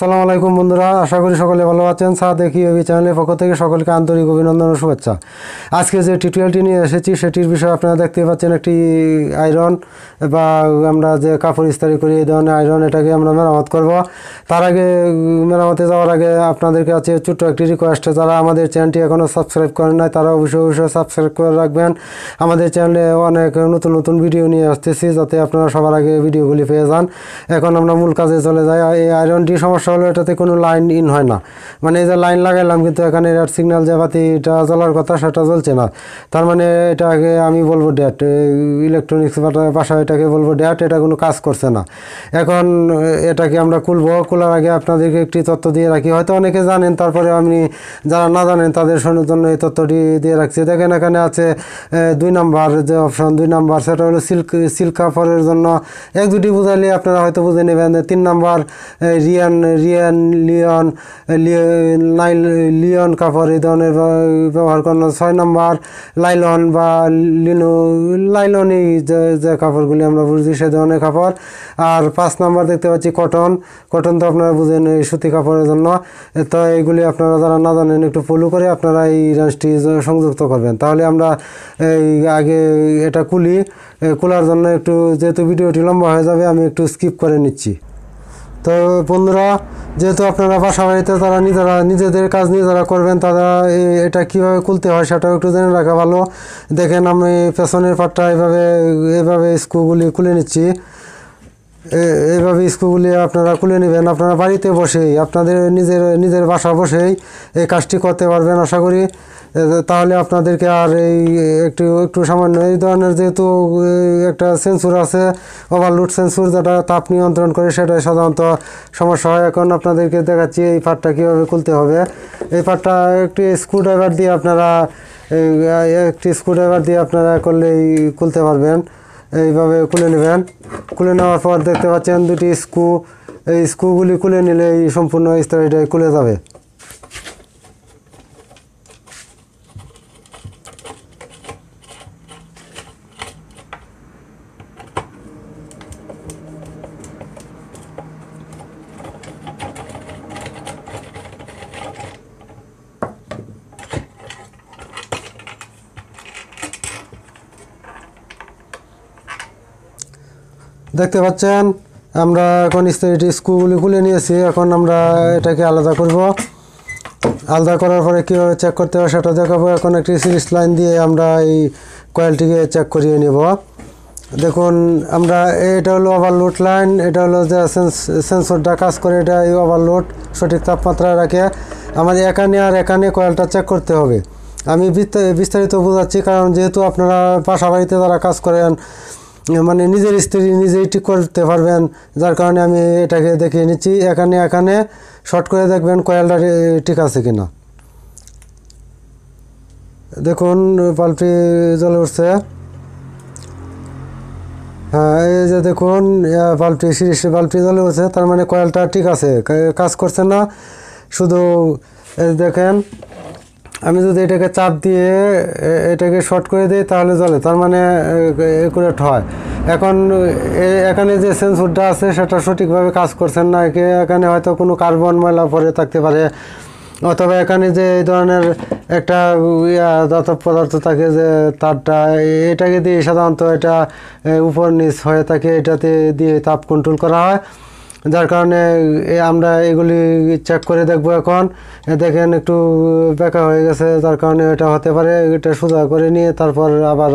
সালাম আলাইকুম বন্ধুরা, আশা করি সকলে ভালো আছেন। সা দেখি এবি চ্যানেলের পক্ষ থেকে সকলকে আন্তরিক অভিনন্দন ও শুভেচ্ছা। আজকে যে টিউটোরিয়ালটি নিয়ে এসেছি, সেটির বিষয়ে আপনারা দেখতে পাচ্ছেন একটি আয়রন বা আমরা যে কাপড় ইস্তারি করি, এই ধরনের আয়রন, এটাকে আমরা মেরামত করব। তার আগে মেরামতে যাওয়ার আগে আপনাদেরকে আছে ছোট্ট একটি রিকোয়েস্ট যারা আমাদের চ্যানেলটি এখনও সাবস্ক্রাইব করেন নাই, তারা অবশ্যই অবশ্যই সাবস্ক্রাইব করে রাখবেন। আমাদের চ্যানেলে অনেক নতুন নতুন ভিডিও নিয়ে আসতেছি, যাতে আপনারা সবার আগে ভিডিওগুলি পেয়ে যান। এখন আমরা মূল কাজে চলে যাই। এই আয়রনটি সমস্যা হলো এটাতে কোনো লাইন ইন হয় না। মানে এই যে লাইন লাগাইলাম, কিন্তু এখানে এর সিগন্যাল যে বাতিটা জ্বলার কথা, সেটা জ্বলছে না। তার মানে এটাকে আমি বলব ড্যাট ইলেকট্রনিক্স বাসা এটাকে বলব ড্যাট এটা কোনো কাজ করছে না। এখন এটাকে আমরা খুলবো, খোলার আগে আপনাদেরকে একটি তথ্য দিয়ে রাখি। হয়তো অনেকে জানেন, তারপরে আমি, যারা না জানেন, তাদের শোনার জন্য এই তথ্যটি দিয়ে রাখছি। দেখেন, এখানে আছে দুই নাম্বার যে অপশন দুই নাম্বার, সেটা হলো সিল্ক সিল্ক কাপড়ের জন্য। এক দুটি বুঝাইলে আপনারা হয়তো বুঝে নেবেন তিন number rayon rayon linen nylon linen কাপড় এই ধরনের ব্যবহার করানো ছয় নম্বর লাইলন বা লিনো লাইলনই যে যে কাপড়গুলি আমরা বুঝি সে ধরনের কাপড়। আর পাঁচ নাম্বার দেখতে পাচ্ছি কটন। কটন তো আপনারা বুঝেন এই সুতি কাপড়ের জন্য। তো এইগুলি আপনারা যারা না জানেন একটু ফলো করে আপনারা এই রেঞ্জটি জ- সংযুক্ত করবেন। তাহলে আমরা এই আগে এটা কুলি এ, খোলার জন্য একটু যেহেতু ভিডিওটি লম্বা হয়ে যাবে আমি একটু স্কিপ করে নিচ্ছি। তো বন্ধুরা, যেহেতু আপনারা বাসা বাড়িতে তারা নিজেরা, নিজেদের কাজ নিয়ে যারা করবেন, তারা এটা কীভাবে খুলতে হয় সেটাও একটু জেনে রাখা ভালো। দেখেন আমি পেছনের পাটটা এভাবে এভাবে স্কুলগুলি খুলে নিচ্ছি। এইভাবে স্ক্রুগুলি আপনারা খুলে নেবেন। আপনারা বাড়িতে বসেই, আপনাদের নিজের নিজের বাসা বসেই এই কাজটি করতে পারবেন আশা করি। তাহলে আপনাদেরকে আর এই একটু একটু সামান্য এই ধরনের যেহেতু একটা সেন্সুর আছে ওভারলোড সেন্সর যেটা, তাপ নিয়ন্ত্রণ করে, সেটাই সাধারণত সমস্যা হয়। এখন আপনাদেরকে দেখাচ্ছি এই পার্টটা কীভাবে খুলতে হবে। এই পার্টটা একটি স্ক্রুড্রাইভার দিয়ে আপনারা একটি স্ক্রুড্রাইভার দিয়ে আপনারা করলেই খুলতে পারবেন। এইভাবে খুলে নেবেন। খুলে নেওয়ার পর দেখতে পাচ্ছেন দুটি স্ক্রু। এই স্কুগুলি খুলে নিলে এই সম্পূর্ণ স্তরটাই খুলে যাবে। দেখতে পাচ্ছেন, আমরা এখন ইস্তারিটি স্ক্রুগুলি খুলে নিয়েছি, এখন আমরা এটাকে আলাদা করব। আলাদা করার পরে কীভাবে চেক করতে হবে সেটা দেখাবো। এখন একটি সিরিজ লাইন দিয়ে আমরা এই কয়েলটিকে চেক করিয়ে নেব। দেখুন, আমরা, এটা হলো ওভারলোড লাইন এটা হলো যে সেন্স- সেন্সরটা কাজ করে, এটা এই ওভারলোড সঠিক তাপমাত্রায় রাখে। আমাদের এখানে আর এখানে কয়েলটা চেক করতে হবে। আমি বিস্তা- বিস্তারিত বোঝাচ্ছি, কারণ যেহেতু আপনারা বাসা বাড়িতে যারা কাজ করেন মানে নিজের স্ত্রী নিজেই ঠিক করতে পারবেন, যার কারণে আমি এটাকে দেখিয়ে নিচ্ছি, এখানে এখানে শর্ট করে দেখবেন কয়েলটা ঠিক আছে কিনা। দেখুন বাল্বটি জ্বলে উঠছে। হ্যাঁ এই যে দেখুন বাল্বটি সিরিজ বাল্বটি জ্বলে উঠছে, তার মানে কয়েলটা ঠিক আছে কাজ করছে না। শুধু দেখেন আমি যদি এটাকে চাপ দিয়ে এটাকে শর্ট করে দিই, তাহলে জ্বলে। তার মানে একুরেট হয়। এখন এখানে যে সেন্সরটা আছে, সেটা সঠিকভাবে কাজ করছেন না। এখানে হয়তো কোনো কার্বন ময়লা পরে থাকতে পারে। অথবা এখানে যে এই ধরনের একটা ইয়া দাতব পদার্থ থাকে যে, তারটা এটাকে দিয়ে সাধারণত এটা উপর নিচ হয়ে থাকে, এটাতে দিয়ে তাপ কন্ট্রোল করা হয়। যার কারণে আমরা এগুলি চেক করে দেখব এখন। দেখেন একটু বেঁকা হয়ে গেছে, যার কারণে এটা হতে পারে, এটা সোজা করে নিয়ে তারপর আবার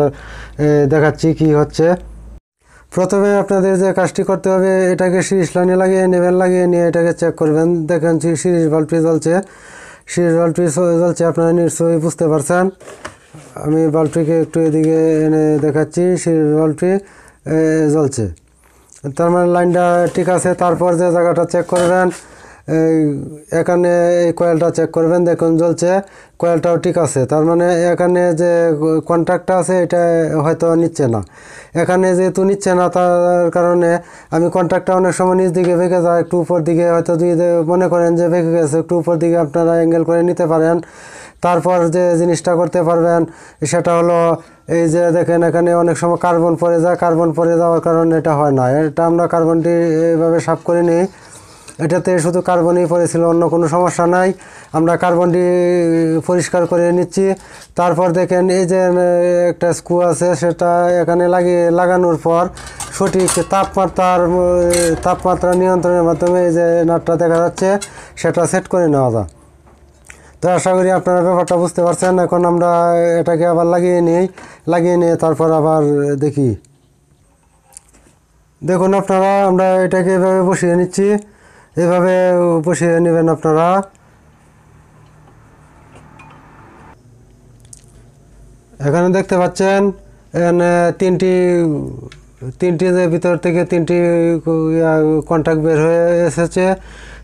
দেখাচ্ছি কি হচ্ছে। প্রথমে আপনাদের যে কাজটি করতে হবে, এটাকে সিরিজ লাইনে লাগিয়ে নেবেন লাগিয়ে নিয়ে এটাকে চেক করবেন। দেখেন সিরিজ বাল্বটি জ্বলছে। সিরিজ বাল্বটি জ্বলছে, আপনারা নিশ্চয়ই বুঝতে পারছেন। আমি বাল্বটিকে একটু এদিকে এনে দেখাচ্ছি, সিরিজ বাল্বটি জ্বলছে। তার মানে লাইনটা ঠিক আছে তারপর যে জায়গাটা চেক করবেন এখানে এই কয়েলটা চেক করবেন, দেখুন জ্বলছে কয়েলটাও ঠিক আছে। তার মানে এখানে যে কন্ট্রাক্টটা আছে, এটা হয়তো নিচ্ছে না। এখানে যেহেতু নিচ্ছে না, তার কারণে আমি কন্ট্রাক্টটা অনেক সময় নিচ দিকে বেঁকে যায় একটু উপর দিকে হয়তো যদি মনে করেন যে বেঁকে গেছে, একটু উপর দিকে আপনারা অ্যাঙ্গেল করে নিতে পারেন। তারপর যে জিনিসটা করতে পারবেন, সেটা হলো এই যে দেখেন, এখানে অনেক সময় কার্বন পড়ে যায় কার্বন পড়ে যাওয়ার কারণে এটা হয় না। এটা আমরা কার্বনটি এইভাবে সাফ করে নিই। এটাতে শুধু কার্বনই পড়েছিল, অন্য কোনো সমস্যা নাই। আমরা কার্বনটি পরিষ্কার করে নিচ্ছি। তারপর দেখেন এই যে একটা স্ক্রু আছে, সেটা এখানে লাগিয়ে লাগানোর পর সঠিক তাপমাত্রার তাপমাত্রা নিয়ন্ত্রণের মাধ্যমে এই যে নাটটা দেখা যাচ্ছে, সেটা সেট করে নেওয়া যায়। তো আশা করি আপনারা ব্যাপারটা বুঝতে পারছেন। এখন আমরা এটাকে আবার লাগিয়ে নিই, লাগিয়ে নিয়ে তারপর আবার দেখি। দেখুন আপনারা, আমরা এটাকে এভাবে বসিয়ে নিচ্ছি। এভাবে বসিয়ে নেবেন আপনারা। এখানে দেখতে পাচ্ছেন এখানে তিনটি তিনটি যে ভিতর থেকে তিনটি কন্ট্যাক্ট বের হয়ে এসেছে,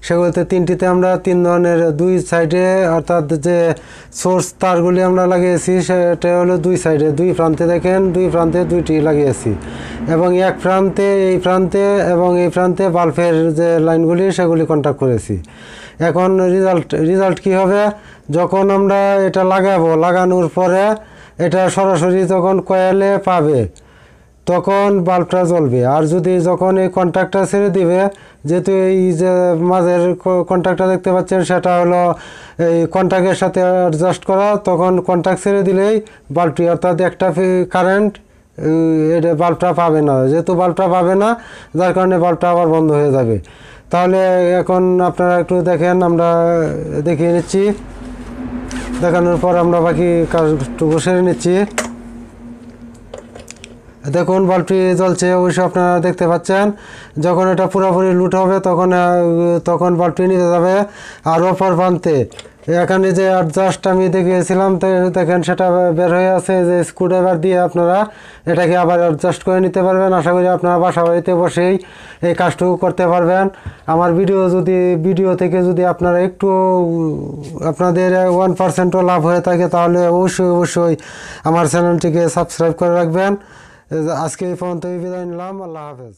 সেগুলোতে তিনটিতে আমরা তিন ধরনের, দুই সাইডে অর্থাৎ যে সোর্স তারগুলি আমরা লাগিয়েছি, সেটা হলো দুই সাইডে দুই প্রান্তে দেখেন, দুই প্রান্তে দুইটি লাগিয়েছি। এবং এক প্রান্তে, এই প্রান্তে এবং এই প্রান্তে বাল্বের যে লাইনগুলি সেগুলি কন্ট্যাক্ট করেছি। এখন রেজাল্ট রেজাল্ট কী হবে? যখন আমরা এটা লাগাবো, লাগানোর পরে এটা সরাসরি যখন কয়েলে পাবে তখন বাল্বটা জ্বলবে। আর যদি যখন এই কন্ট্রাক্টটা ছেড়ে দিবে, যেহেতু এই যে মাঝের কন্ট্রাক্টটা দেখতে পাচ্ছেন, সেটা হলো এই কন্ট্যাক্টের সাথে অ্যাডজাস্ট করা, তখন কন্ট্যাক্ট ছেড়ে দিলেই বাল্বটি, অর্থাৎ একটা কারেন্ট এটা বাল্বটা পাবে না। যেহেতু বাল্বটা পাবে না, যার কারণে বাল্বটা আবার বন্ধ হয়ে যাবে। তাহলে এখন আপনারা একটু দেখেন, আমরা দেখিয়ে নিচ্ছি। দেখানোর পর আমরা বাকি কাজটুকু সেরে নিচ্ছি। দেখুন, বাল্বটি জ্বলছে, অবশ্যই আপনারা দেখতে পাচ্ছেন। যখন এটা পুরোপুরি লুট হবে, তখন তখন বাল্বটি নিতে যাবে আর অপর প্রান্তে এখানে যে অ্যাডজাস্ট আমি দেখিয়েছিলাম দেখেন, সেটা বের হয়ে আছে যে স্ক্রুড্রাইভার দিয়ে আপনারা এটাকে আবার অ্যাডজাস্ট করে নিতে পারবেন। আশা করি আপনারা বাসা বাড়িতে বসেই এই কাজটুকু করতে পারবেন। আমার ভিডিও যদি ভিডিও থেকে যদি আপনারা একটু, আপনাদের ওয়ান পার্সেন্টও লাভ হয়ে থাকে, তাহলে অবশ্যই অবশ্যই আমার চ্যানেলটিকে সাবস্ক্রাইব করে রাখবেন। আজকে এই পর্যন্তই বিদায় নিলাম আল্লাহ হাফেজ